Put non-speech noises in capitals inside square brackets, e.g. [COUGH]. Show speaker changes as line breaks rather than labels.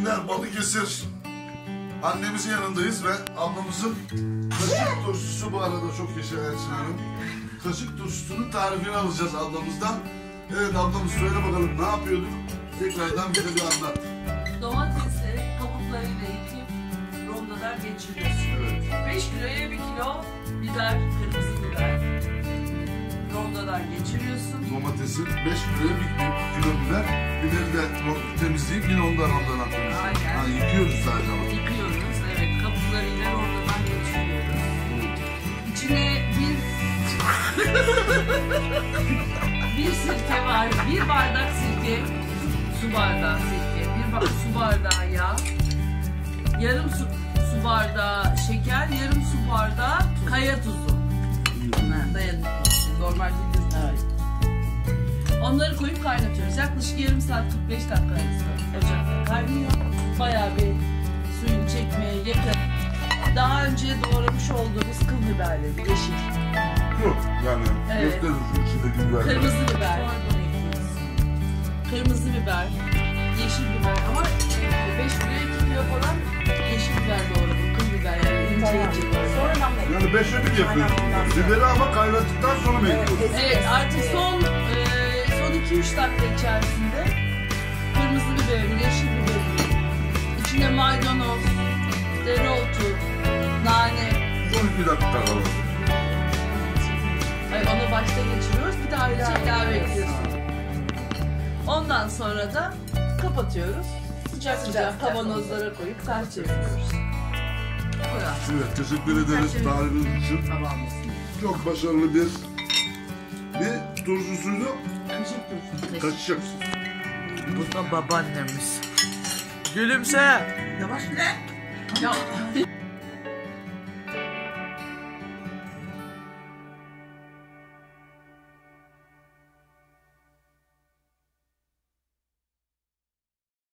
Beyler Balıkesir annemizin yanındayız ve ablamızın kaşık turşusu bu arada çok yaşa Elçin Hanım. Kaşık turşusunun tarifini alacağız ablamızdan. Evet ablamız söyle bakalım ne yapıyorduk? Tekrardan bize bir anlat.
Domatesleri kabuklarıyla yıkayıp rondolar geçiriyorsun.
Evet.
5 kiloya 1 kilo biber, kırmızı biber. Rondolar geçiriyorsun.
Domatesin 5 kiloya 1 kilo biber. Biberi de temizleyip yine ondan ondan atıyoruz.
Aynen.
Ha, yıkıyoruz sadece ama.
Yıkıyoruz. Evet, kabuklarıyla rondodan geçiriyoruz. İçine bir [LAUGHS] bir sirke var. Bir bardak sirke. Su bardağı sirke. Bir ba- su bardağı yağ. Yarım su, su bardağı şeker. Yarım su bardağı kaya tuzu. Dayanıklı. Normal evet. Onları koyup kaynatıyoruz. Yaklaşık yarım saat 45 dakika arası ocakta kaynıyor. Bayağı bir suyunu çekmeye yakın. Daha önce doğramış olduğumuz kıl biberleri, yeşil,
Şu yani
Evet.
gösterir şu içindeki biber.
kırmızı biber, kırmızı biber, yeşil biber ama 5 kilo 2 kilo falan yeşil biber doğradım, kıl biber yani ince ince doğradım.
Yani beşe bir yapıyoruz. Biberi ama kaynattıktan sonra mı ekliyoruz?
Evet artık son 2-3 dakika içerisinde kırmızı biberini, yeşil biberini, içine maydanoz, dereotu, nane,
Son iki dakika kalalım.
Ay onu başta geçiriyoruz. Bir de ayrıca ilave ediyorsun. Ondan sonra da kapatıyoruz. Sıcak sıcak kavanozlara koyup ters çeviriyoruz. Bu kadar.
Evet teşekkür ederiz tarifiniz için. Çok başarılı bir bir turşusuydu.
Kaşık turşusu.
Kaçacak.
Bu da babaannemiz. Gülümse.
Ya